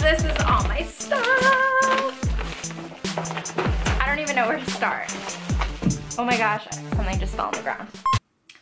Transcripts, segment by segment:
This is all my stuff. I don't even know where to start. Oh my gosh, something just fell on the ground.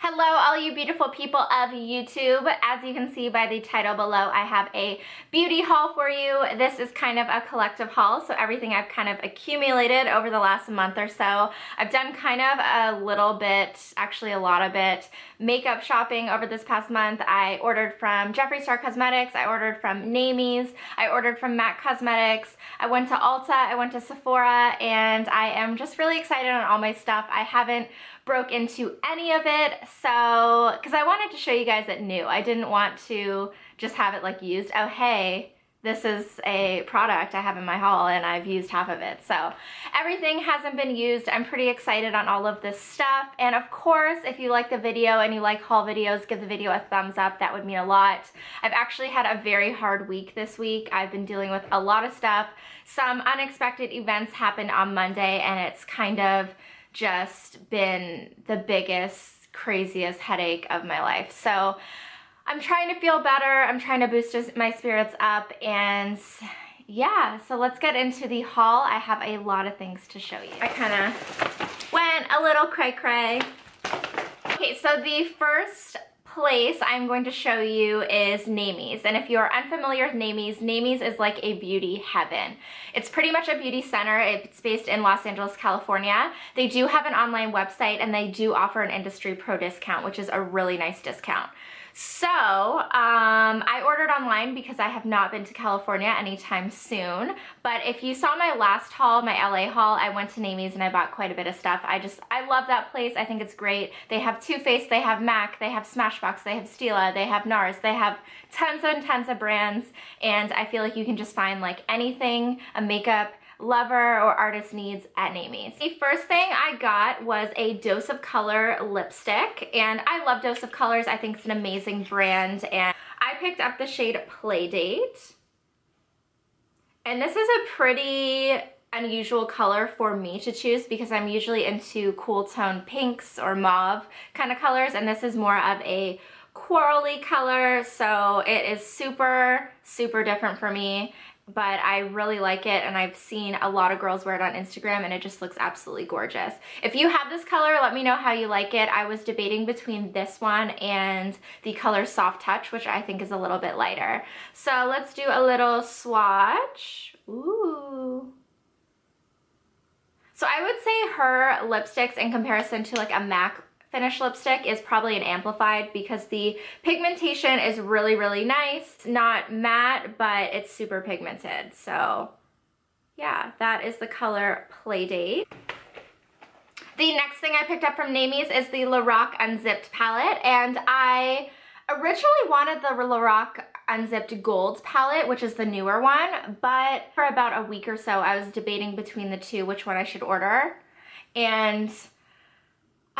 Hello all you beautiful people of YouTube. As you can see by the title below, I have a beauty haul for you. This is kind of a collective haul, so everything I've kind of accumulated over the last month or so. I've done kind of a little bit, actually a lot of it, makeup shopping over this past month. I ordered from Jeffree Star Cosmetics, I ordered from Naimie's, I ordered from MAC Cosmetics, I went to Ulta, I went to Sephora, and I am just really excited on all my stuff. I haven't broke into any of it. So, because I wanted to show you guys it new. I didn't want to just have it like used. Oh, hey, this is a product I have in my haul and I've used half of it. So everything hasn't been used. I'm pretty excited on all of this stuff. And of course, if you like the video and you like haul videos, give the video a thumbs up. That would mean a lot. I've actually had a very hard week this week. I've been dealing with a lot of stuff. Some unexpected events happened on Monday and it's kind of just been the biggest, craziest headache of my life. So I'm trying to feel better. I'm trying to boost my spirits up and yeah, so let's get into the haul. I have a lot of things to show you. I kind of went a little cray cray. Okay, so the first place I'm going to show you is Naimie's. And if you're unfamiliar with Naimie's, Naimie's is like a beauty heaven. It's pretty much a beauty center. It's based in Los Angeles, California. They do have an online website and they do offer an industry pro discount, which is a really nice discount. So um, I ordered online because I have not been to California anytime soon. But if you saw my last haul, my LA haul, I went to Naimie's and I bought quite a bit of stuff. I just, I love that place. I think it's great. They have Too Faced, they have MAC, they have Smashbox, they have Stila, they have NARS, they have tons and tons of brands. And I feel like you can just find like anything, a makeup, lover or artist needs at Naimie's. The first thing I got was a Dose of Color lipstick and I love Dose of Colors. I think it's an amazing brand and I picked up the shade Playdate. And this is a pretty unusual color for me to choose because I'm usually into cool tone pinks or mauve kind of colors and this is more of a corally color so it is super super different for me but I really like it and I've seen a lot of girls wear it on Instagram and it just looks absolutely gorgeous. If you have this color, let me know how you like it. I was debating between this one and the color Soft Touch, which I think is a little bit lighter. So let's do a little swatch. Ooh. So I would say her lipsticks in comparison to like a MAC finish lipstick is probably an amplified because the pigmentation is really, really nice. It's not matte, but it's super pigmented. So yeah, that is the color Playdate. The next thing I picked up from Naimie's is the Lorac Unzipped palette, and I originally wanted the Lorac Unzipped Gold palette, which is the newer one, but for about a week or so, I was debating between the two, which one I should order, and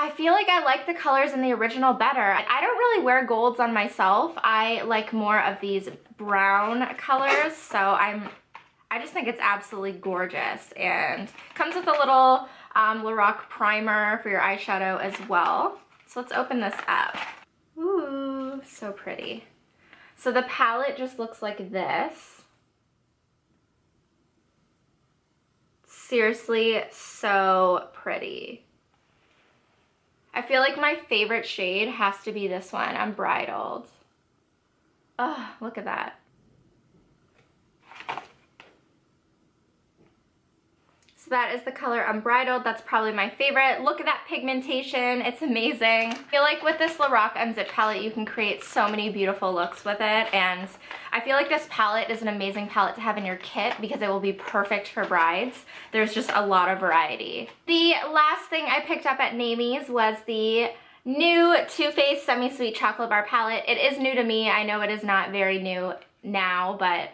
I feel like I like the colors in the original better. I don't really wear golds on myself. I like more of these brown colors, so I'm I just think it's absolutely gorgeous and comes with a little um, Lorac primer for your eyeshadow as well. So let's open this up. Ooh, so pretty. So the palette just looks like this. Seriously, so pretty. I feel like my favorite shade has to be this one, Unbridled. Oh, look at that. That is the color Unbridled. That's probably my favorite. Look at that pigmentation. It's amazing. I feel like with this Lorac Unzipped palette, you can create so many beautiful looks with it. And I feel like this palette is an amazing palette to have in your kit because it will be perfect for brides. There's just a lot of variety. The last thing I picked up at Naimie's was the new Too Faced Semi-Sweet Chocolate Bar Palette. It is new to me. I know it is not very new now, but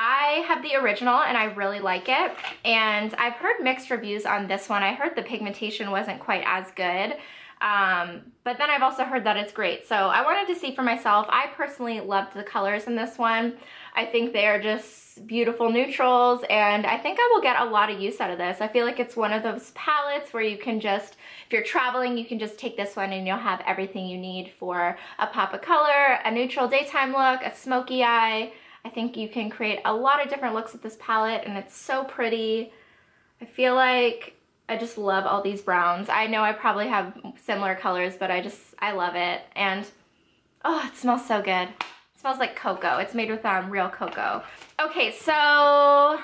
I have the original and I really like it. And I've heard mixed reviews on this one. I heard the pigmentation wasn't quite as good. Um, but then I've also heard that it's great. So I wanted to see for myself. I personally loved the colors in this one. I think they are just beautiful neutrals and I think I will get a lot of use out of this. I feel like it's one of those palettes where you can just, if you're traveling, you can just take this one and you'll have everything you need for a pop of color, a neutral daytime look, a smoky eye, I think you can create a lot of different looks with this palette and it's so pretty. I feel like I just love all these browns. I know I probably have similar colors, but I just, I love it. And, oh, it smells so good. It smells like cocoa. It's made with um, real cocoa. Okay, so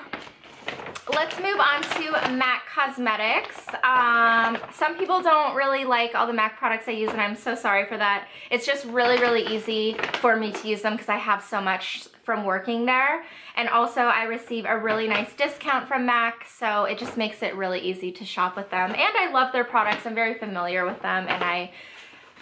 let's move on to MAC Cosmetics. Um, some people don't really like all the MAC products I use and I'm so sorry for that. It's just really, really easy for me to use them because I have so much from working there. And also I receive a really nice discount from MAC, so it just makes it really easy to shop with them. And I love their products. I'm very familiar with them and I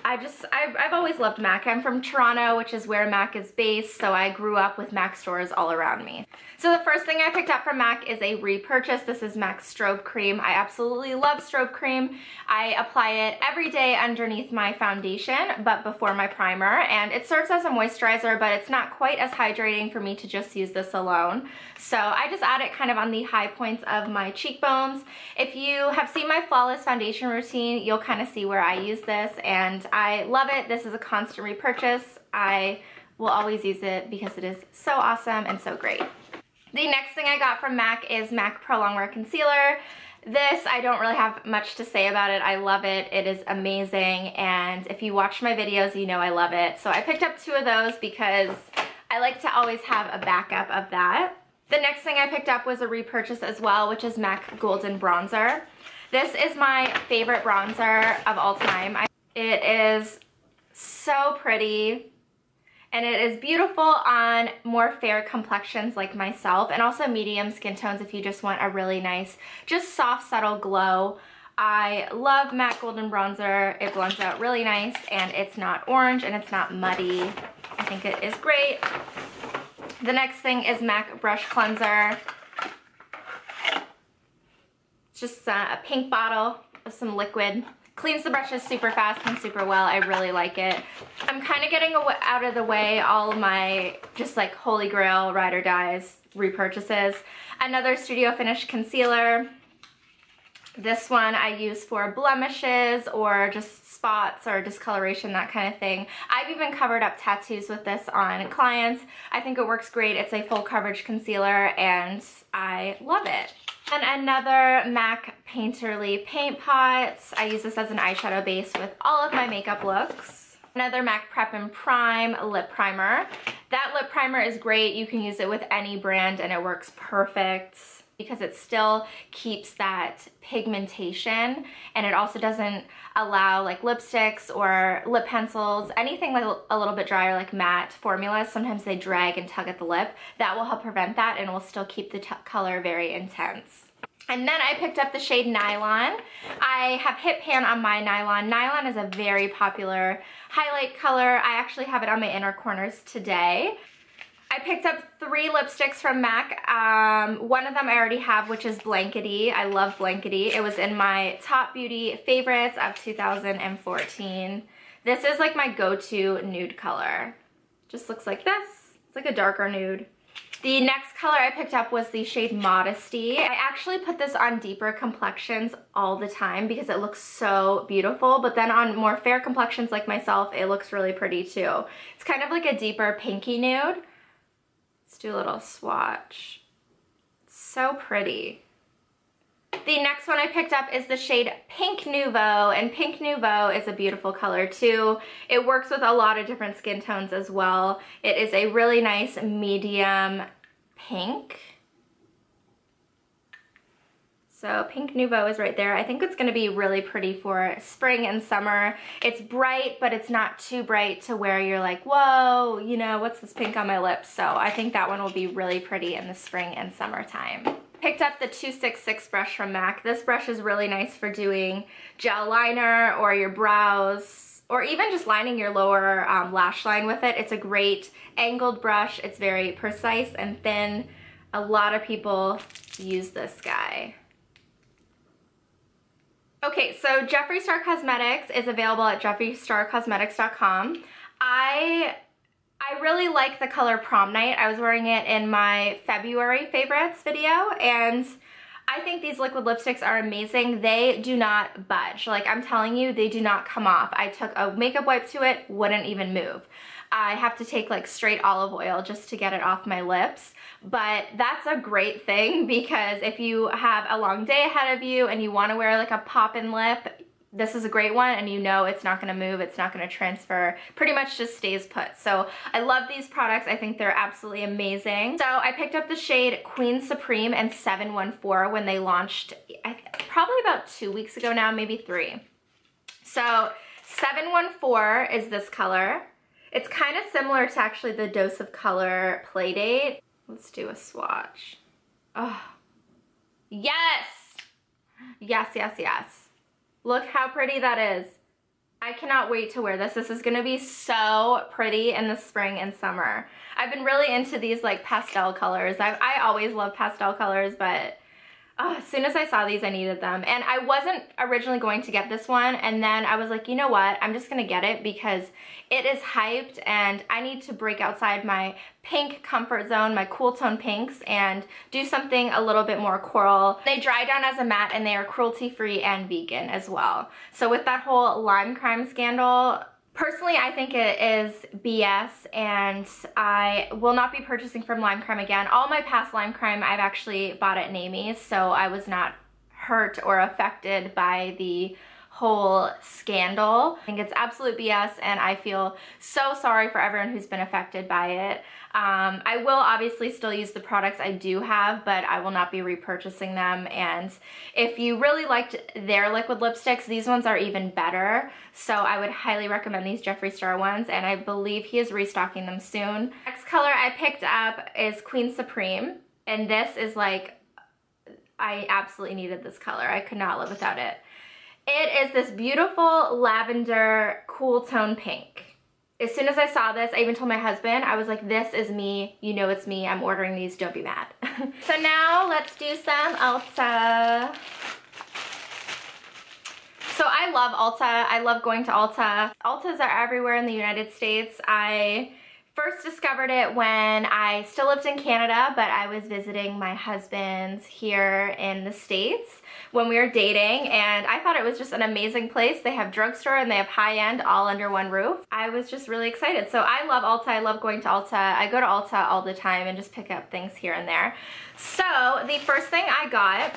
I just, I've, I've always loved MAC. I'm from Toronto, which is where MAC is based, so I grew up with MAC stores all around me. So the first thing I picked up from MAC is a repurchase. This is MAC Strobe Cream. I absolutely love strobe cream. I apply it every day underneath my foundation, but before my primer, and it serves as a moisturizer, but it's not quite as hydrating for me to just use this alone. So I just add it kind of on the high points of my cheekbones. If you have seen my Flawless Foundation routine, you'll kind of see where I use this, and I love it. This is a constant repurchase. I will always use it because it is so awesome and so great. The next thing I got from MAC is MAC Prolongwear Concealer. This, I don't really have much to say about it. I love it. It is amazing. And if you watch my videos, you know I love it. So I picked up two of those because I like to always have a backup of that. The next thing I picked up was a repurchase as well, which is MAC Golden Bronzer. This is my favorite bronzer of all time. It is so pretty and it is beautiful on more fair complexions like myself and also medium skin tones if you just want a really nice, just soft, subtle glow. I love MAC Golden Bronzer. It blends out really nice and it's not orange and it's not muddy. I think it is great. The next thing is MAC Brush Cleanser. It's just uh, a pink bottle of some liquid Cleans the brushes super fast and super well. I really like it. I'm kind of getting out of the way all of my just like holy grail ride or dies repurchases. Another Studio Finish concealer. This one I use for blemishes or just spots or discoloration, that kind of thing. I've even covered up tattoos with this on clients. I think it works great. It's a full coverage concealer and I love it. And another MAC Painterly Paint Pot. I use this as an eyeshadow base with all of my makeup looks. Another MAC Prep and Prime lip primer. That lip primer is great. You can use it with any brand and it works perfect because it still keeps that pigmentation and it also doesn't allow like lipsticks or lip pencils, anything like a little bit drier like matte formulas, sometimes they drag and tug at the lip. That will help prevent that and will still keep the color very intense. And then I picked up the shade Nylon. I have hit pan on my Nylon. Nylon is a very popular highlight color. I actually have it on my inner corners today. I picked up three lipsticks from MAC. Um, one of them I already have, which is Blankety. I love Blankety. It was in my top beauty favorites of 2014. This is like my go-to nude color. Just looks like this. It's like a darker nude. The next color I picked up was the shade Modesty. I actually put this on deeper complexions all the time because it looks so beautiful, but then on more fair complexions like myself, it looks really pretty too. It's kind of like a deeper pinky nude. Let's do a little swatch. so pretty. The next one I picked up is the shade Pink Nouveau, and Pink Nouveau is a beautiful color too. It works with a lot of different skin tones as well. It is a really nice medium pink. So Pink Nouveau is right there. I think it's gonna be really pretty for spring and summer. It's bright, but it's not too bright to where you're like, whoa, you know, what's this pink on my lips? So I think that one will be really pretty in the spring and summertime. Picked up the 266 brush from MAC. This brush is really nice for doing gel liner or your brows or even just lining your lower um, lash line with it. It's a great angled brush. It's very precise and thin. A lot of people use this guy. Okay, so Jeffree Star Cosmetics is available at jeffreestarcosmetics.com. I I really like the color Prom Night. I was wearing it in my February favorites video and I think these liquid lipsticks are amazing. They do not budge. Like I'm telling you, they do not come off. I took a makeup wipe to it, wouldn't even move. I have to take like straight olive oil just to get it off my lips. But that's a great thing because if you have a long day ahead of you and you wanna wear like a pop-in lip, this is a great one and you know it's not gonna move, it's not gonna transfer, pretty much just stays put. So I love these products. I think they're absolutely amazing. So I picked up the shade Queen Supreme and 714 when they launched, probably about two weeks ago now, maybe three. So 714 is this color. It's kind of similar to actually the Dose of Color Playdate. Let's do a swatch. Oh, yes! Yes, yes, yes. Look how pretty that is. I cannot wait to wear this. This is gonna be so pretty in the spring and summer. I've been really into these like pastel colors. I, I always love pastel colors, but oh, as soon as I saw these, I needed them. And I wasn't originally going to get this one. And then I was like, you know what? I'm just to get it because it is hyped and I need to break outside my pink comfort zone, my cool tone pinks, and do something a little bit more coral. They dry down as a matte and they are cruelty free and vegan as well. So with that whole lime crime scandal, Personally, I think it is BS and I will not be purchasing from Lime Crime again. All my past Lime Crime I've actually bought at Naimie's, so I was not hurt or affected by the whole scandal. I think it's absolute BS and I feel so sorry for everyone who's been affected by it. Um, I will obviously still use the products I do have, but I will not be repurchasing them. And if you really liked their liquid lipsticks, these ones are even better. So I would highly recommend these Jeffree Star ones, and I believe he is restocking them soon. Next color I picked up is Queen Supreme, and this is like, I absolutely needed this color. I could not live without it. It is this beautiful lavender cool tone pink as soon as I saw this, I even told my husband, I was like, this is me. You know it's me. I'm ordering these. Don't be mad. so now let's do some Ulta. So I love Ulta. I love going to Ulta. Ultas are everywhere in the United States. I first discovered it when I still lived in Canada, but I was visiting my husband's here in the States when we were dating and I thought it was just an amazing place. They have drugstore and they have high-end all under one roof. I was just really excited. So I love Ulta. I love going to Ulta. I go to Ulta all the time and just pick up things here and there. So the first thing I got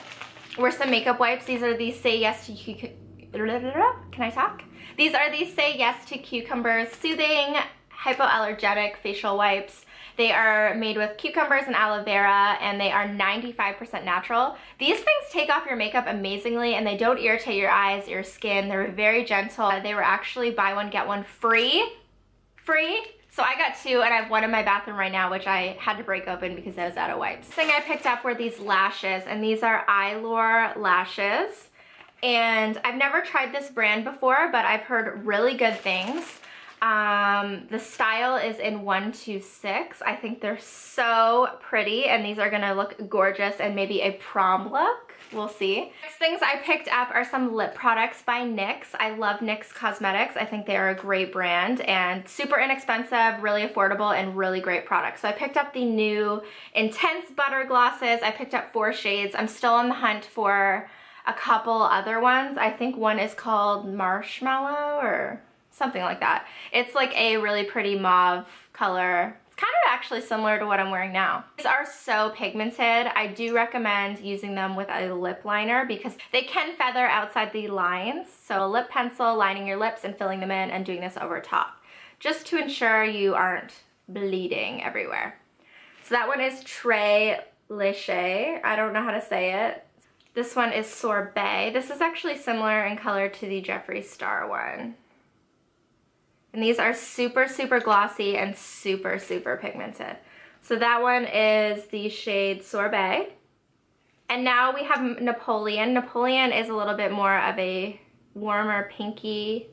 were some makeup wipes. These are the Say Yes to. Can I talk? These are the Say Yes to Cucumbers Soothing Hypoallergenic Facial Wipes. They are made with cucumbers and aloe vera and they are 95% natural. These things take off your makeup amazingly and they don't irritate your eyes, your skin. They're very gentle. They were actually buy one, get one free. Free. So I got two and I have one in my bathroom right now, which I had to break open because I was out of wipes. thing I picked up were these lashes and these are Eylure lashes. And I've never tried this brand before, but I've heard really good things. Um, the style is in 126. I think they're so pretty and these are gonna look gorgeous and maybe a prom look. We'll see. Next things I picked up are some lip products by NYX. I love NYX Cosmetics. I think they are a great brand and super inexpensive, really affordable, and really great products. So I picked up the new Intense Butter Glosses. I picked up four shades. I'm still on the hunt for a couple other ones. I think one is called Marshmallow or something like that. It's like a really pretty mauve color. It's kind of actually similar to what I'm wearing now. These are so pigmented. I do recommend using them with a lip liner because they can feather outside the lines. So a lip pencil, lining your lips and filling them in and doing this over top. Just to ensure you aren't bleeding everywhere. So that one is Très Léger. I don't know how to say it. This one is Sorbet. This is actually similar in color to the Jeffree Star one. And these are super, super glossy and super, super pigmented. So that one is the shade Sorbet. And now we have Napoleon. Napoleon is a little bit more of a warmer pinky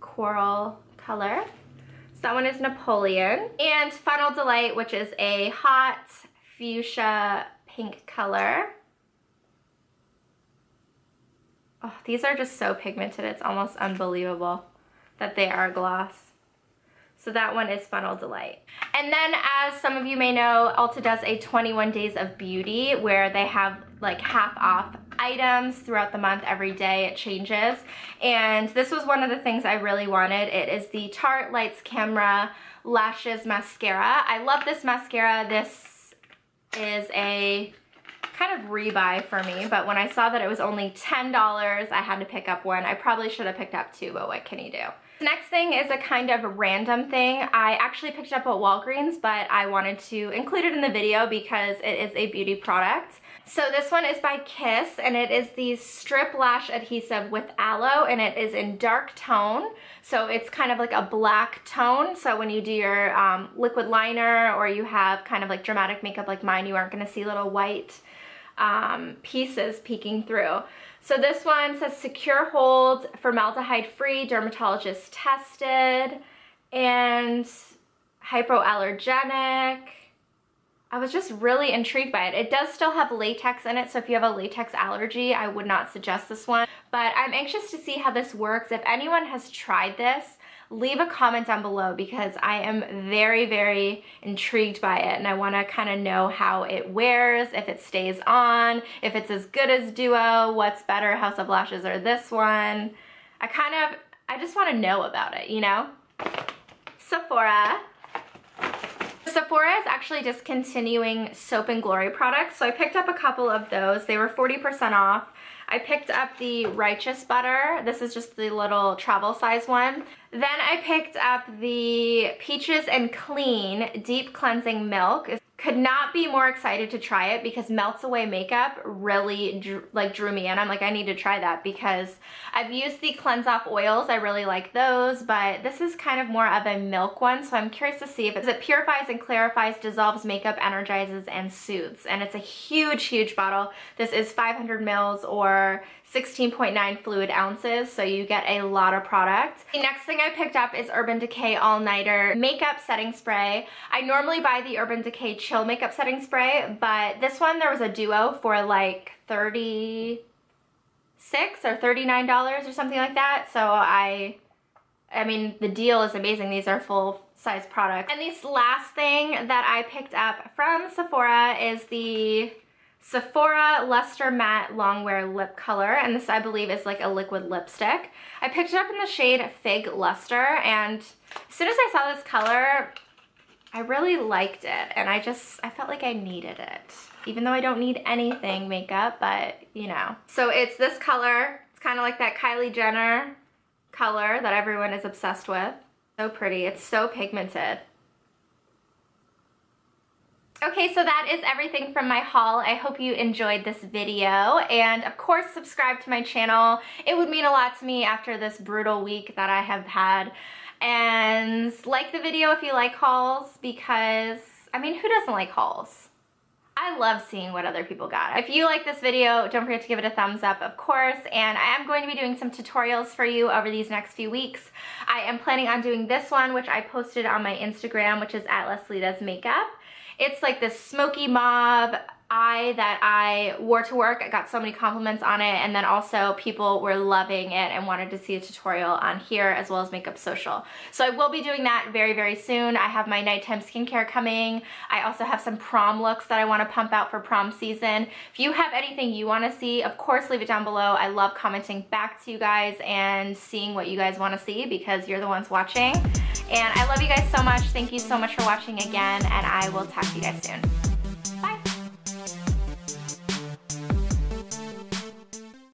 coral color. So that one is Napoleon. And Funnel Delight, which is a hot fuchsia pink color. Oh, these are just so pigmented. It's almost unbelievable that they are gloss. So that one is Funnel Delight. And then as some of you may know, Ulta does a 21 days of beauty where they have like half off items throughout the month every day it changes and this was one of the things I really wanted it is the Tarte Lights Camera Lashes Mascara. I love this mascara. This is a kind of rebuy for me, but when I saw that it was only $10, I had to pick up one. I probably should have picked up two, but what can you do? The next thing is a kind of random thing. I actually picked up at Walgreens, but I wanted to include it in the video because it is a beauty product. So this one is by Kiss and it is the strip lash adhesive with aloe and it is in dark tone. So it's kind of like a black tone. So when you do your um, liquid liner or you have kind of like dramatic makeup like mine, you aren't gonna see little white um, pieces peeking through. So this one says secure hold, formaldehyde free, dermatologist tested, and hypoallergenic. I was just really intrigued by it. It does still have latex in it, so if you have a latex allergy, I would not suggest this one. But I'm anxious to see how this works. If anyone has tried this, leave a comment down below because I am very, very intrigued by it and I wanna kind of know how it wears, if it stays on, if it's as good as Duo, what's better, House of Lashes or this one. I kind of, I just wanna know about it, you know? Sephora. Sephora is actually discontinuing Soap and Glory products, so I picked up a couple of those. They were 40% off. I picked up the Righteous Butter. This is just the little travel size one. Then I picked up the Peaches and Clean Deep Cleansing Milk could not be more excited to try it because melts away makeup really drew, like drew me in. I'm like, I need to try that because I've used the cleanse off oils. I really like those, but this is kind of more of a milk one. So I'm curious to see if it purifies and clarifies, dissolves makeup, energizes, and soothes. And it's a huge, huge bottle. This is 500 mils or 16.9 fluid ounces, so you get a lot of product. The next thing I picked up is Urban Decay All Nighter Makeup Setting Spray. I normally buy the Urban Decay Chill Makeup Setting Spray, but this one there was a duo for like 36 or $39 or something like that, so I I mean, the deal is amazing. These are full size products. And this last thing that I picked up from Sephora is the Sephora Luster Matte Longwear Lip Color, and this I believe is like a liquid lipstick. I picked it up in the shade Fig Luster, and as soon as I saw this color, I really liked it, and I just, I felt like I needed it. Even though I don't need anything makeup, but you know. So it's this color. It's kind of like that Kylie Jenner color that everyone is obsessed with. So pretty. It's so pigmented. Okay, so that is everything from my haul. I hope you enjoyed this video. And of course, subscribe to my channel. It would mean a lot to me after this brutal week that I have had. And like the video if you like hauls because, I mean, who doesn't like hauls? I love seeing what other people got. If you like this video, don't forget to give it a thumbs up, of course, and I am going to be doing some tutorials for you over these next few weeks. I am planning on doing this one, which I posted on my Instagram, which is at Lesley Does Makeup. It's like this smoky mauve eye that I wore to work. I got so many compliments on it and then also people were loving it and wanted to see a tutorial on here as well as Makeup Social. So I will be doing that very, very soon. I have my nighttime skincare coming. I also have some prom looks that I want to pump out for prom season. If you have anything you want to see, of course leave it down below. I love commenting back to you guys and seeing what you guys want to see because you're the ones watching. And I love you guys so much. Thank you so much for watching again, and I will talk to you guys soon.